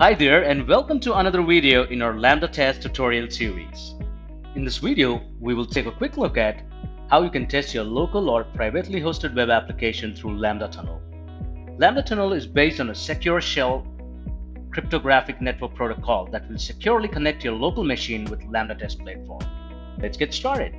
Hi there and welcome to another video in our LambdaTest tutorial series. In this video, we will take a quick look at how you can test your local or privately hosted web application through Lambda Tunnel. Lambda Tunnel is based on a secure shell cryptographic network protocol that will securely connect your local machine with LambdaTest platform. Let's get started.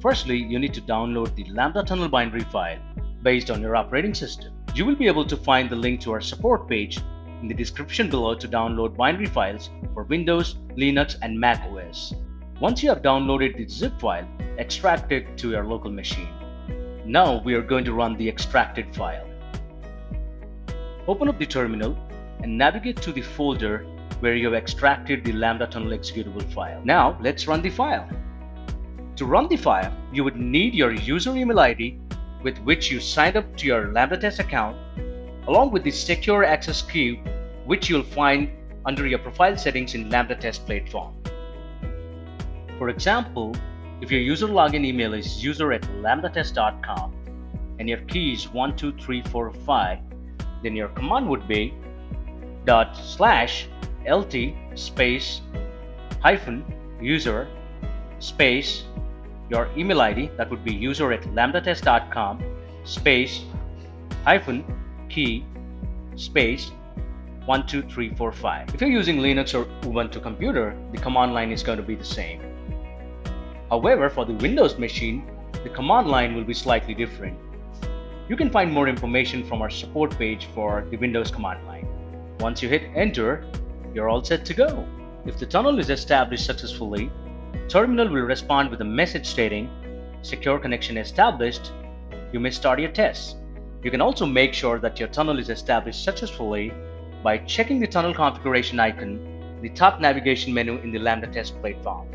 Firstly, you need to download the Lambda Tunnel binary file based on your operating system. You will be able to find the link to our support page in the description below to download binary files for Windows, Linux, and Mac OS. Once you have downloaded the zip file, extract it to your local machine. Now we are going to run the extracted file. Open up the terminal and navigate to the folder where you have extracted the Lambda Tunnel executable file. Now let's run the file. To run the file, you would need your user email ID with which you signed up to your LambdaTest account along with the secure access key which you'll find under your profile settings in LambdaTest platform. For example, if your user login email is user at lambdatest.com and your key is 12345, then your command would be dot slash lt space hyphen user space your email ID that would be user at lambdatest.com space hyphen key space 12345. If you're using Linux or Ubuntu computer, the command line is going to be the same. However, for the Windows machine, the command line will be slightly different. You can find more information from our support page for the Windows command line. Once you hit enter, you're all set to go. If the tunnel is established successfully, Terminal will respond with a message stating, Secure connection established, you may start your tests. You can also make sure that your tunnel is established successfully by checking the tunnel configuration icon in the top navigation menu in the LambdaTest platform.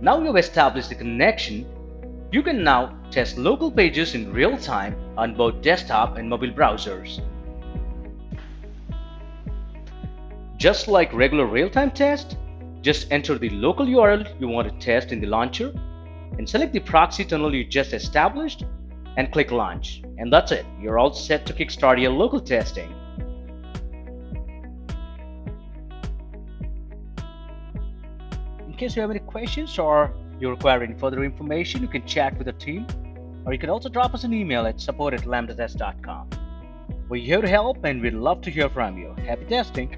Now you've established the connection, you can now test local pages in real time on both desktop and mobile browsers. Just like regular real-time test, just enter the local URL you want to test in the launcher and select the proxy tunnel you just established and click launch. And that's it. You're all set to kickstart your local testing. Case you have any questions or you require any further information, you can chat with the team or you can also drop us an email at support at lambdatest.com. We're here to help and we'd love to hear from you. Happy testing!